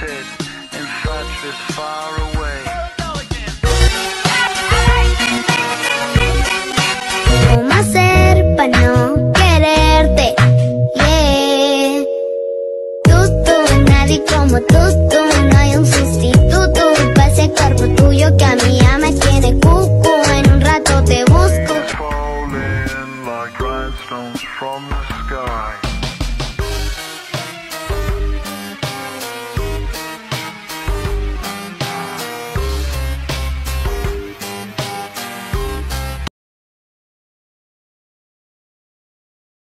wanted. In fact, far away. ¿Cómo hacer para no quererte? Yeah. Tú, tú, nadie como tú, tú. No hay un sustituto para ese cuerpo tuyo que a mí ya me tiene cucu. En un rato te busco. Falling like rhinestones from the sky.